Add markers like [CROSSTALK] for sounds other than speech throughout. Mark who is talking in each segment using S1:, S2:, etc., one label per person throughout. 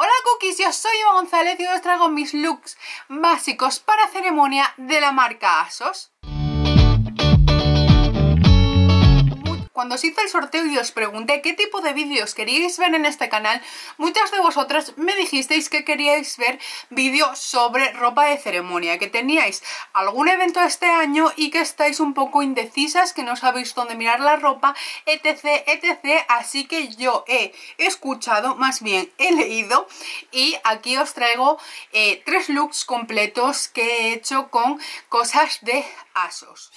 S1: Hola cookies, yo soy Eva González y os traigo mis looks básicos para ceremonia de la marca ASOS. Cuando os hice el sorteo y os pregunté qué tipo de vídeos queríais ver en este canal, muchas de vosotras me dijisteis que queríais ver vídeos sobre ropa de ceremonia, que teníais algún evento este año y que estáis un poco indecisas, que no sabéis dónde mirar la ropa, etc, etc. Así que yo he escuchado, más bien he leído y aquí os traigo eh, tres looks completos que he hecho con cosas de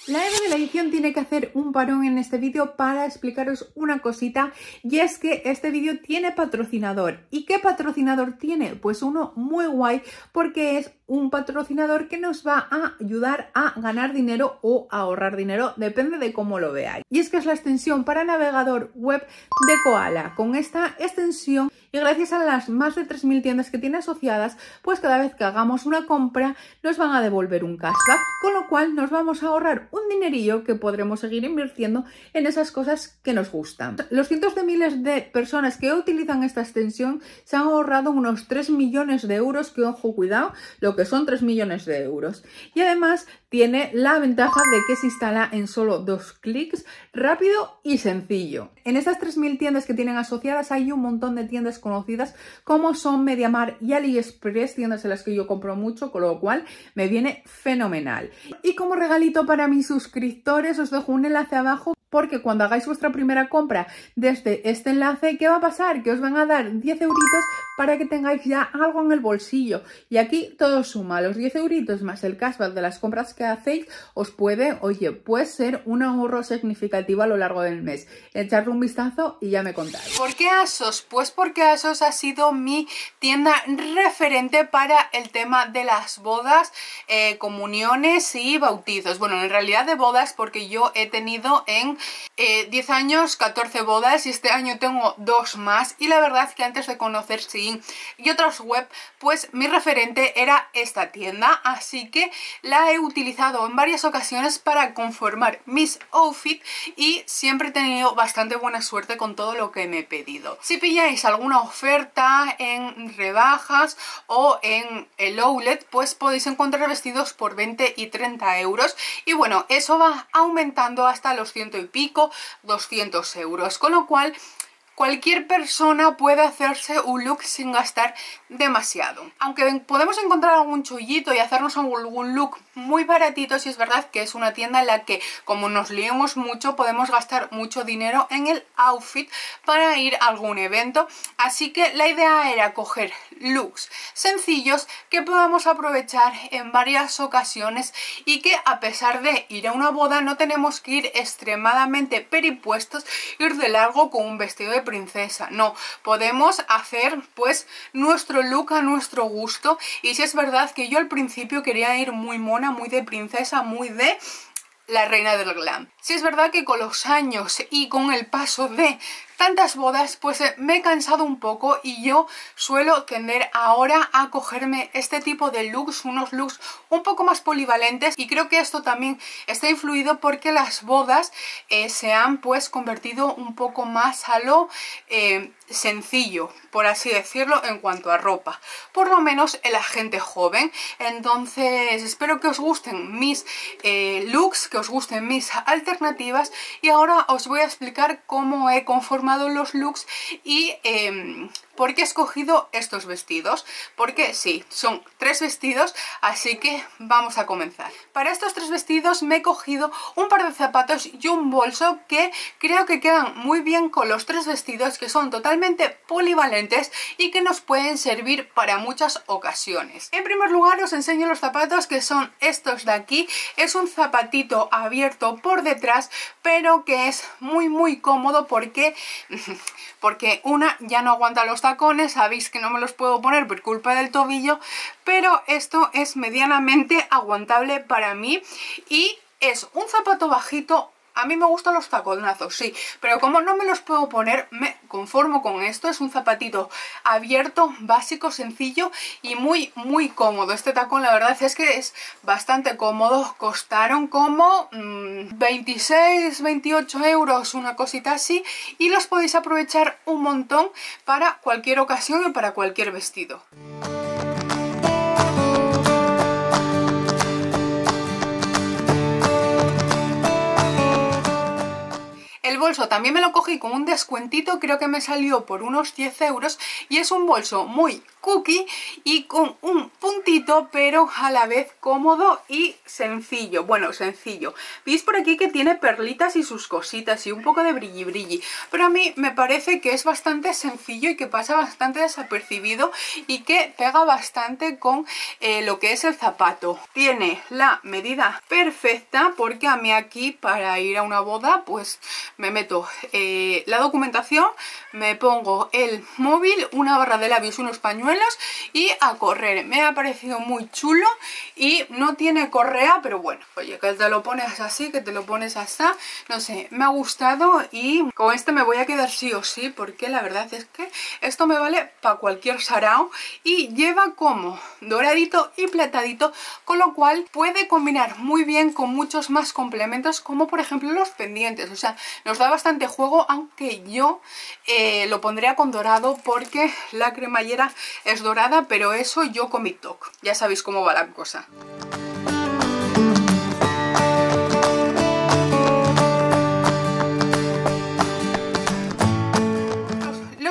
S2: La Eva de la edición tiene que hacer un parón en este vídeo para para explicaros una cosita y es que este vídeo tiene patrocinador. ¿Y qué patrocinador tiene? Pues uno muy guay porque es un patrocinador que nos va a ayudar a ganar dinero o a ahorrar dinero, depende de cómo lo veáis. Y es que es la extensión para navegador web de Koala. Con esta extensión y gracias a las más de 3.000 tiendas que tiene asociadas, pues cada vez que hagamos una compra nos van a devolver un cashback, con lo cual nos vamos a ahorrar un dinerillo que podremos seguir invirtiendo en esas cosas que nos gustan. Los cientos de miles de personas que utilizan esta extensión se han ahorrado unos 3 millones de euros, que ojo, cuidado, lo que son 3 millones de euros. Y además tiene la ventaja de que se instala en solo dos clics, rápido y sencillo. En estas 3.000 tiendas que tienen asociadas hay un montón de tiendas conocidas como son Mediamar y AliExpress, tiendas en las que yo compro mucho, con lo cual me viene fenomenal. Y como regalito para mis suscriptores os dejo un enlace abajo porque cuando hagáis vuestra primera compra desde este enlace, ¿qué va a pasar? Que os van a dar 10 euritos para que tengáis ya algo en el bolsillo. Y aquí todo suma, los 10 euritos más el cashback de las compras que hacéis, os puede, oye, puede ser un ahorro significativo a lo largo del mes. Echarle un vistazo y ya me contáis.
S1: ¿Por qué ASOS? Pues porque ASOS ha sido mi tienda referente para el tema de las bodas, eh, comuniones y bautizos. Bueno, en realidad de bodas porque yo he tenido en 10 eh, años, 14 bodas y este año tengo dos más. Y la verdad es que antes de conocer Shein y otras web, pues mi referente era esta tienda, así que la he utilizado en varias ocasiones para conformar mis outfits y siempre he tenido bastante buena suerte con todo lo que me he pedido. Si pilláis alguna oferta en rebajas o en el outlet, pues podéis encontrar vestidos por 20 y 30 euros. Y bueno, eso va aumentando hasta los 100 y pico, 200 euros, con lo cual cualquier persona puede hacerse un look sin gastar demasiado. Aunque podemos encontrar algún chullito y hacernos algún look muy baratito, si es verdad que es una tienda en la que como nos liemos mucho podemos gastar mucho dinero en el outfit para ir a algún evento. Así que la idea era coger looks sencillos que podamos aprovechar en varias ocasiones y que a pesar de ir a una boda no tenemos que ir extremadamente peripuestos, ir de largo con un vestido de princesa. No, podemos hacer pues nuestro look a nuestro gusto y si es verdad que yo al principio quería ir muy mona, muy de princesa, muy de la reina del glam. Si es verdad que con los años y con el paso de tantas bodas, pues eh, me he cansado un poco y yo suelo tender ahora a cogerme este tipo de looks, unos looks un poco más polivalentes y creo que esto también está influido porque las bodas eh, se han pues convertido un poco más a lo eh, sencillo, por así decirlo, en cuanto a ropa. Por lo menos en la gente joven. Entonces espero que os gusten mis looks, que os gusten mis alternativas y ahora os voy a explicar cómo he conformado los looks y eh, ¿Por qué he escogido estos vestidos? Porque sí, son tres vestidos, así que vamos a comenzar. Para estos tres vestidos me he cogido un par de zapatos y un bolso que creo que quedan muy bien con los tres vestidos que son totalmente polivalentes y que nos pueden servir para muchas ocasiones. En primer lugar os enseño los zapatos que son estos de aquí. Es un zapatito abierto por detrás pero que es muy muy cómodo porque, [LAUGHS] porque una ya no aguanta los tacones, sabéis que no me los puedo poner por culpa del tobillo, pero esto es medianamente aguantable para mí y es un zapato bajito A mí me gustan los taconazos, sí, pero como no me los puedo poner, me conformo con esto. Es un zapatito abierto, básico, sencillo y muy, muy cómodo. Este tacón la verdad es que es bastante cómodo. Costaron como 26, mm, 28 euros, una cosita así. Y los podéis aprovechar un montón para cualquier ocasión y para cualquier vestido. Bolso también me lo cogí con un descuentito, creo que me salió por unos 10 euros y es un bolso muy cookie y con un puntito pero a la vez cómodo y sencillo, bueno sencillo. Veis por aquí que tiene perlitas y sus cositas y un poco de brilli brilli, pero a mí me parece que es bastante sencillo y que pasa bastante desapercibido y que pega bastante con eh, lo que es el zapato. Tiene la medida perfecta porque a mí aquí para ir a una boda pues me meto eh, la documentación, me pongo el móvil, una barra de labios, unos pañuelos y a correr. Me ha parecido muy chulo y no tiene correa, pero bueno, oye, que te lo pones así, que te lo pones así, no sé, me ha gustado y con este me voy a quedar sí o sí porque la verdad es que esto me vale para cualquier sarao y lleva como doradito y platadito, con lo cual puede combinar muy bien con muchos más complementos como por ejemplo los pendientes, o sea, nos da bastante juego, aunque yo eh, lo pondría con dorado porque la cremallera es dorada, pero eso yo con mi toque. Ya sabéis cómo va la cosa.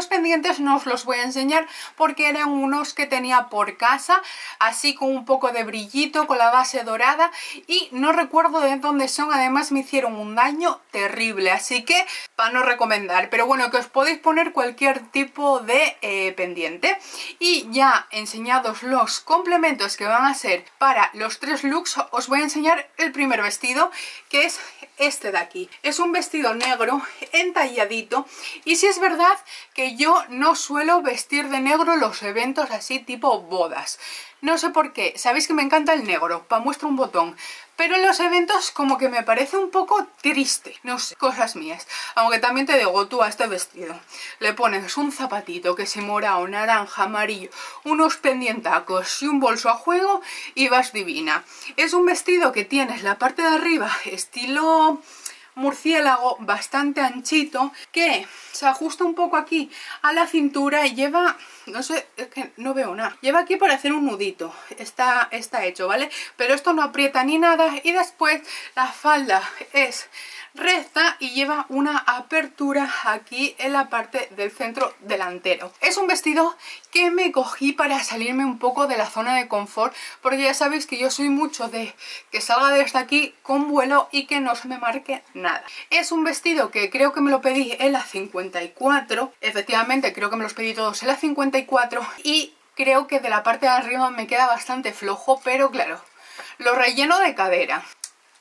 S1: Pendientes no os los voy a enseñar porque eran unos que tenía por casa, así con un poco de brillito, con la base dorada y no recuerdo de dónde son, además me hicieron un daño terrible, así que para no recomendar, pero bueno, que os podéis poner cualquier tipo de eh, pendiente. Y ya enseñados los complementos que van a ser para los tres looks, os voy a enseñar el primer vestido que es este de aquí. Es un vestido negro entalladito y si es verdad que yo no suelo vestir de negro los eventos así tipo bodas. No sé por qué, sabéis que me encanta el negro, para muestra un botón, pero en los eventos como que me parece un poco triste, no sé, cosas mías. Aunque también te digo, tú a este vestido le pones un zapatito que se morado, naranja, amarillo, unos pendientacos y un bolso a juego y vas divina. Es un vestido que tienes la parte de arriba estilo murciélago bastante anchito que se ajusta un poco aquí a la cintura y lleva, no sé, es que no veo nada. Lleva aquí para hacer un nudito, está, está hecho, ¿vale? Pero esto no aprieta ni nada y después la falda es recta y lleva una apertura aquí en la parte del centro delantero. Es un vestido que me cogí para salirme un poco de la zona de confort porque ya sabéis que yo soy mucho de que salga desde aquí con vuelo y que no se me marque nada. Es un vestido que creo que me lo pedí en la 54, efectivamente creo que me los pedí todos en la 54 y creo que de la parte de arriba me queda bastante flojo, pero claro, lo relleno de cadera.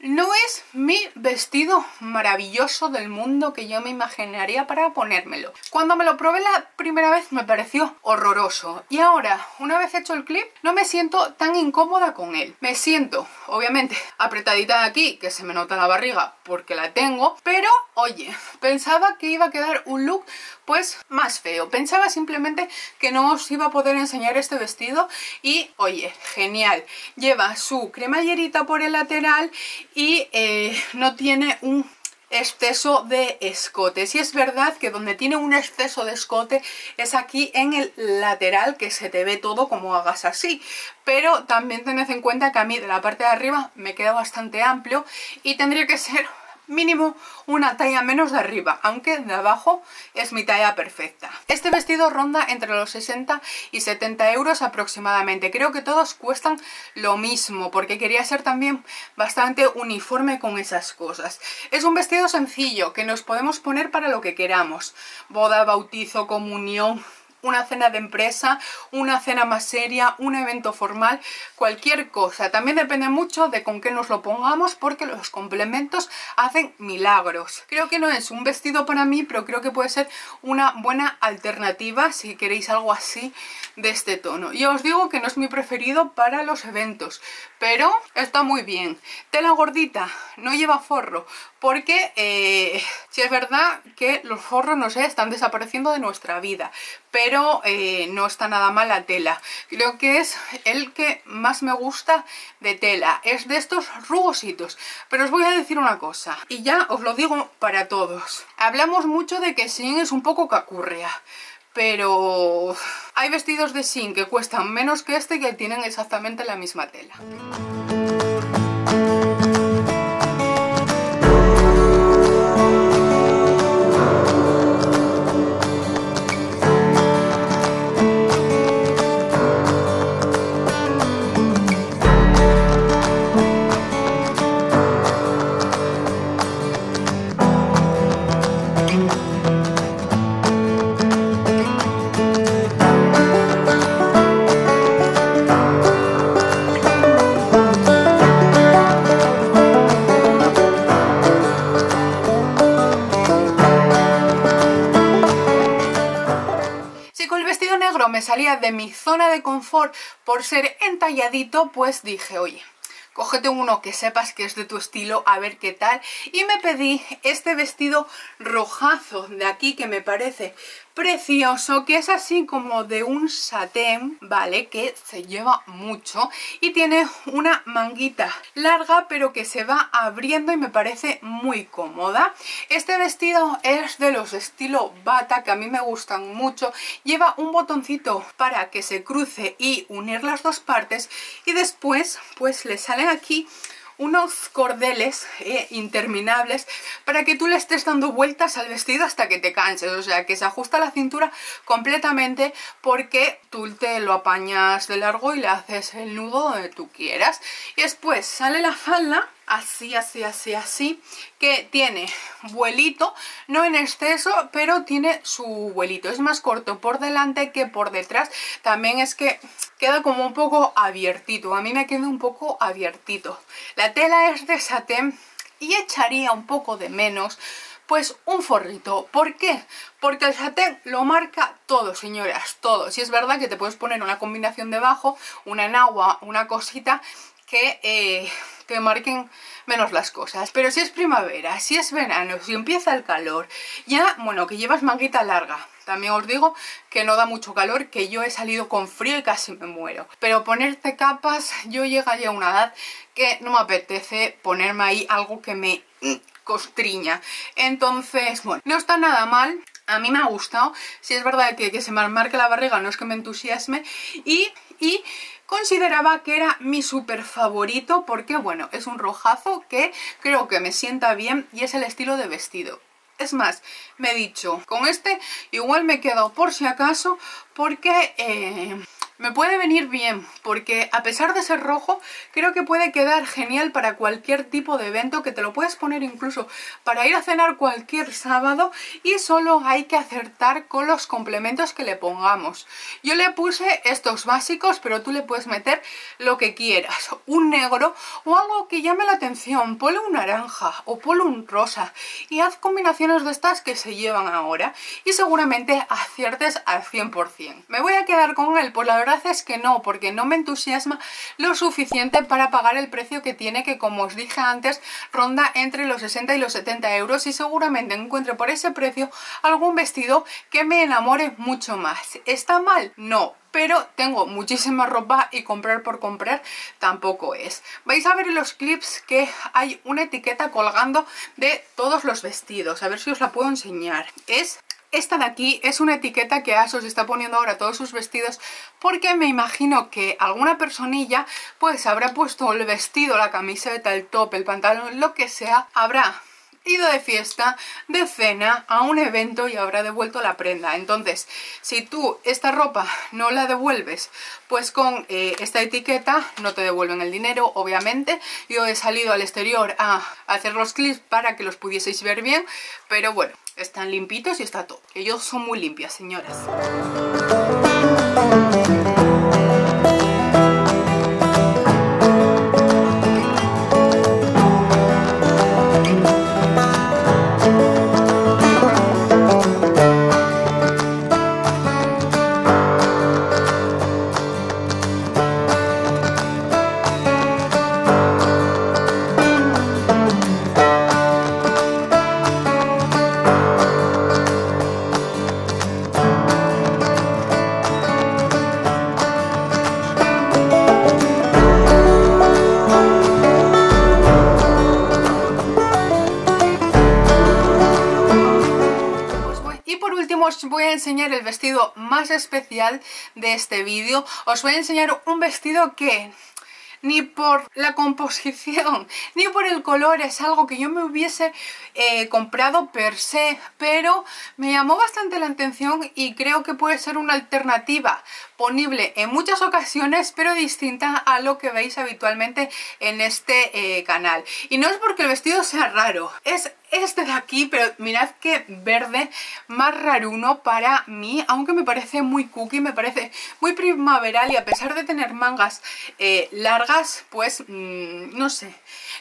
S1: No es mi vestido maravilloso del mundo que yo me imaginaría para ponérmelo. Cuando me lo probé la primera vez me pareció horroroso y ahora, una vez hecho el clip, no me siento tan incómoda con él. Me siento, obviamente, apretadita de aquí, que se me nota la barriga porque la tengo, pero oye, pensaba que iba a quedar un look pues más feo. Pensaba simplemente que no os iba a poder enseñar este vestido y oye, genial. Lleva su cremallerita por el lateral y eh, no tiene un exceso de escote. Si es verdad que donde tiene un exceso de escote es aquí en el lateral que se te ve todo como hagas así. Pero también tened en cuenta que a mí de la parte de arriba me queda bastante amplio y tendría que ser mínimo una talla menos de arriba, aunque de abajo es mi talla perfecta. Este vestido ronda entre los 60 y 70 euros aproximadamente. Creo que todos cuestan lo mismo, porque quería ser también bastante uniforme con esas cosas. Es un vestido sencillo, que nos podemos poner para lo que queramos. Boda, bautizo, comunión, una cena de empresa, una cena más seria, un evento formal, cualquier cosa. También depende mucho de con qué nos lo pongamos porque los complementos hacen milagros. Creo que no es un vestido para mí, pero creo que puede ser una buena alternativa si queréis algo así de este tono. Y os digo que no es mi preferido para los eventos, pero está muy bien. Tela gordita, no lleva forro, porque eh, [LAUGHS] si es verdad que los forros, no sé, están desapareciendo de nuestra vida, pero eh, no está nada mal la tela. Creo que es el que más me gusta de tela, es de estos rugositos. Pero os voy a decir una cosa, y ya os lo digo para todos. Hablamos mucho de que Sin es un poco cacurrea, pero hay vestidos de Sin que cuestan menos que este que tienen exactamente la misma tela. De mi zona de confort por ser entalladito, pues dije, oye, cógete uno que sepas que es de tu estilo, a ver qué tal. Y me pedí este vestido rojazo de aquí que me parece precioso que es así como de un satén, ¿vale? Que se lleva mucho y tiene una manguita larga pero que se va abriendo y me parece muy cómoda. Este vestido es de los estilo bata que a mí me gustan mucho. Lleva un botoncito para que se cruce y unir las dos partes y después pues le salen aquí unos cordeles eh, interminables para que tú le estés dando vueltas al vestido hasta que te canses, o sea que se ajusta la cintura completamente porque tú te lo apañas de largo y le haces el nudo donde tú quieras y después sale la falda así, así, así, así, que tiene vuelito, no en exceso, pero tiene su vuelito. Es más corto por delante que por detrás. También es que queda como un poco abiertito. A mí me queda un poco abiertito. La tela es de satén y echaría un poco de menos pues un forrito. ¿Por qué? Porque el satén lo marca todo, señoras, todo. Si es verdad que te puedes poner una combinación debajo, una en agua, una cosita, que eh, te marquen menos las cosas. Pero si es primavera, si es verano, si empieza el calor, ya, bueno, que llevas manguita larga. También os digo que no da mucho calor, que yo he salido con frío y casi me muero. Pero ponerte capas, yo llegaría a una edad que no me apetece ponerme ahí algo que me costriña. Entonces, bueno, no está nada mal. A mí me ha gustado. Si es verdad que, que se me marque la barriga no es que me entusiasme. Y, y consideraba que era mi súper favorito porque, bueno, es un rojazo que creo que me sienta bien y es el estilo de vestido. Es más, me he dicho, con este igual me he quedado por si acaso porque eh, me puede venir bien porque a pesar de ser rojo creo que puede quedar genial para cualquier tipo de evento que te lo puedes poner incluso para ir a cenar cualquier sábado y solo hay que acertar con los complementos que le pongamos. Yo le puse estos básicos pero tú le puedes meter lo que quieras, un negro o algo que llame la atención, ponle un naranja o ponle un rosa y haz combinaciones de estas que se llevan ahora y seguramente aciertes al 100%. Me voy a quedar con él, pues la verdad es que no, porque no me entusiasma lo suficiente para pagar el precio que tiene, que como os dije antes, ronda entre los 60 y los 70 euros y seguramente encuentre por ese precio algún vestido que me enamore mucho más. ¿Está mal? No, pero tengo muchísima ropa y comprar por comprar tampoco es. Vais a ver en los clips que hay una etiqueta colgando de todos los vestidos, a ver si os la puedo enseñar. Es esta de aquí es una etiqueta que ASOS está poniendo ahora todos sus vestidos porque me imagino que alguna personilla pues habrá puesto el vestido, la camiseta, el top, el pantalón, lo que sea, habrá ido de fiesta, de cena, a un evento y habrá devuelto la prenda. Entonces, si tú esta ropa no la devuelves, pues con eh, esta etiqueta no te devuelven el dinero, obviamente. Yo he salido al exterior a hacer los clips para que los pudieseis ver bien, pero bueno, están limpitos y está todo. Ellos son muy limpias, señoras. Especial de este vídeo. Os voy a enseñar un vestido que ni por la composición, [LAUGHS] ni por el color, es algo que yo me hubiese eh, comprado per se, pero me llamó bastante la atención y creo que puede ser una alternativa ponible en muchas ocasiones, pero distinta a lo que veis habitualmente en este eh, canal. Y no es porque el vestido sea raro, es este de aquí, pero mirad qué verde más raruno para mí, aunque me parece muy cookie, me parece muy primaveral y a pesar de tener mangas eh, largas, pues mm, no sé,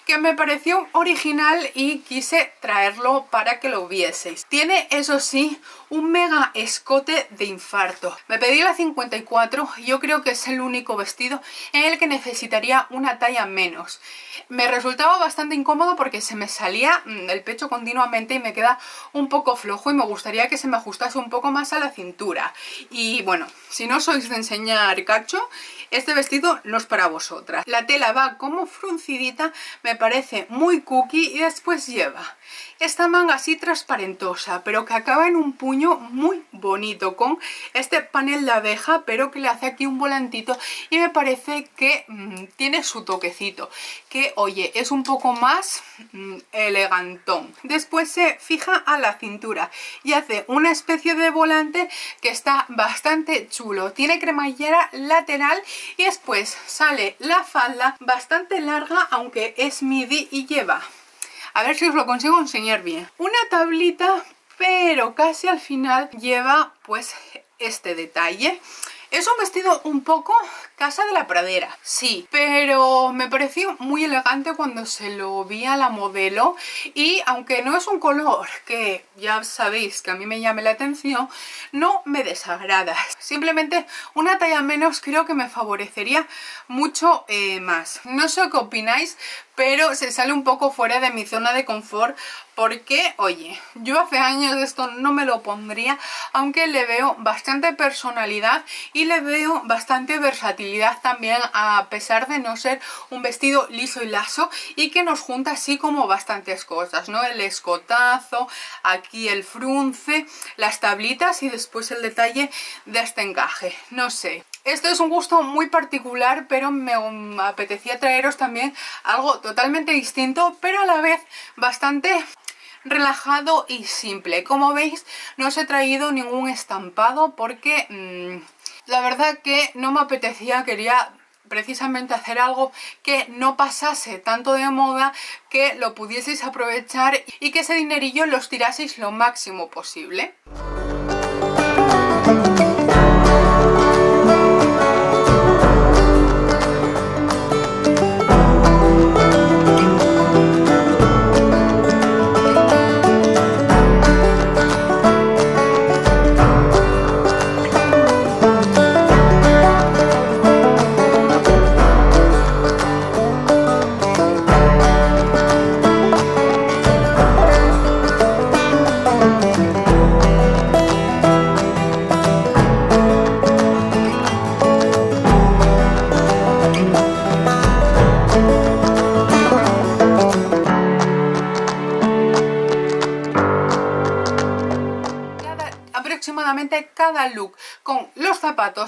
S1: que me pareció original y quise traerlo para que lo vieseis. Tiene, eso sí, un mega escote de infarto. Me pedí la 54, yo creo que es el único vestido en el que necesitaría una talla menos. Me resultaba bastante incómodo porque se me salía mm, el pecho continuamente y me queda un poco flojo y me gustaría que se me ajustase un poco más a la cintura. Y bueno, si no sois de enseñar cacho, este vestido no es para vosotras. La tela va como fruncidita, parece muy cookie y después lleva esta manga así transparentosa, pero que acaba en un puño muy bonito, con este panel de abeja, pero que le hace aquí un volantito y me parece que mm, tiene su toquecito, que oye, es un poco más mm, elegantón. Después se fija a la cintura y hace una especie de volante que está bastante chulo. Tiene cremallera lateral y después sale la falda bastante larga, aunque es midi y lleva a ver si os lo consigo enseñar bien. Una tablita, pero casi al final lleva pues este detalle. Es un vestido un poco casa de la pradera, sí, pero me pareció muy elegante cuando se lo vi a la modelo y aunque no es un color que ya sabéis que a mí me llame la atención, no me desagrada. Simplemente una talla menos creo que me favorecería mucho eh, más. No sé qué opináis, pero se sale un poco fuera de mi zona de confort porque, oye, yo hace años esto no me lo pondría, aunque le veo bastante personalidad y le veo bastante versatilidad también, a pesar de no ser un vestido liso y lazo y que nos junta así como bastantes cosas, ¿no? El escotazo, aquí el frunce, las tablitas y después el detalle de este encaje, no sé. Esto es un gusto muy particular, pero me apetecía traeros también algo totalmente distinto, pero a la vez bastante relajado y simple. Como veis, no os he traído ningún estampado porque mm, la verdad que no me apetecía, quería precisamente hacer algo que no pasase tanto de moda, que lo pudieseis aprovechar y que ese dinerillo los tiraseis lo máximo posible.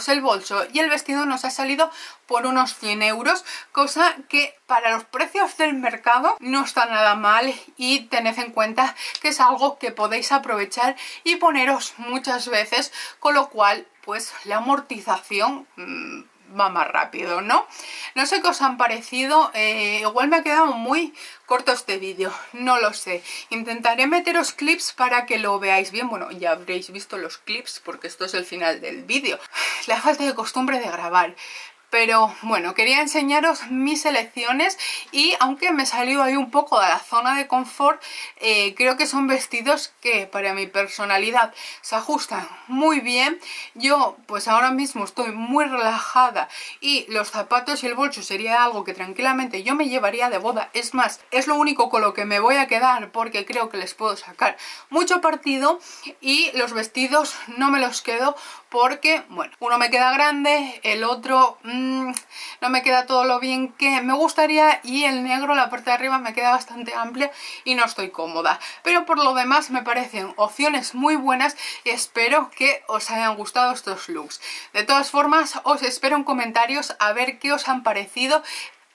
S1: El bolso y el vestido nos ha salido por unos 100 euros, cosa que para los precios del mercado no está nada mal y tened en cuenta que es algo que podéis aprovechar y poneros muchas veces, con lo cual pues la amortización mm, va más rápido, ¿no? No sé qué os han parecido, eh, igual me ha quedado muy corto este vídeo, no lo sé. Intentaré meteros clips para que lo veáis bien, bueno, ya habréis visto los clips porque esto es el final del vídeo. [LAUGHS] La falta de costumbre de grabar, pero bueno, quería enseñaros mis selecciones y aunque me salió ahí un poco de la zona de confort, eh, creo que son vestidos que para mi personalidad se ajustan muy bien. Yo pues ahora mismo estoy muy relajada y los zapatos y el bolso sería algo que tranquilamente yo me llevaría de boda. Es más, es lo único con lo que me voy a quedar porque creo que les puedo sacar mucho partido y los vestidos no me los quedo porque, bueno, uno me queda grande, el otro mmm, no me queda todo lo bien que me gustaría y el negro, la parte de arriba, me queda bastante amplia y no estoy cómoda. Pero por lo demás me parecen opciones muy buenas y espero que os hayan gustado estos looks. De todas formas, os espero en comentarios a ver qué os han parecido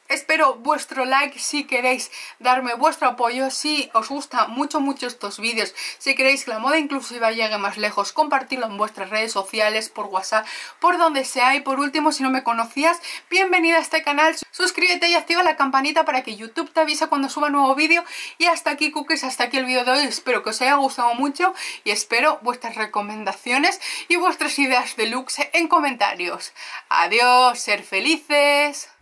S1: Espero vuestro like si queréis darme vuestro apoyo, si os gustan mucho mucho estos vídeos, si queréis que la moda inclusiva llegue más lejos, compartirlo en vuestras redes sociales, por WhatsApp, por donde sea. Y por último si no me conocías, bienvenida a este canal, suscríbete y activa la campanita para que YouTube te avise cuando suba nuevo vídeo. Y hasta aquí cookies, hasta aquí el vídeo de hoy, espero que os haya gustado mucho y espero vuestras recomendaciones y vuestras ideas de looks en comentarios. Adiós, ser felices.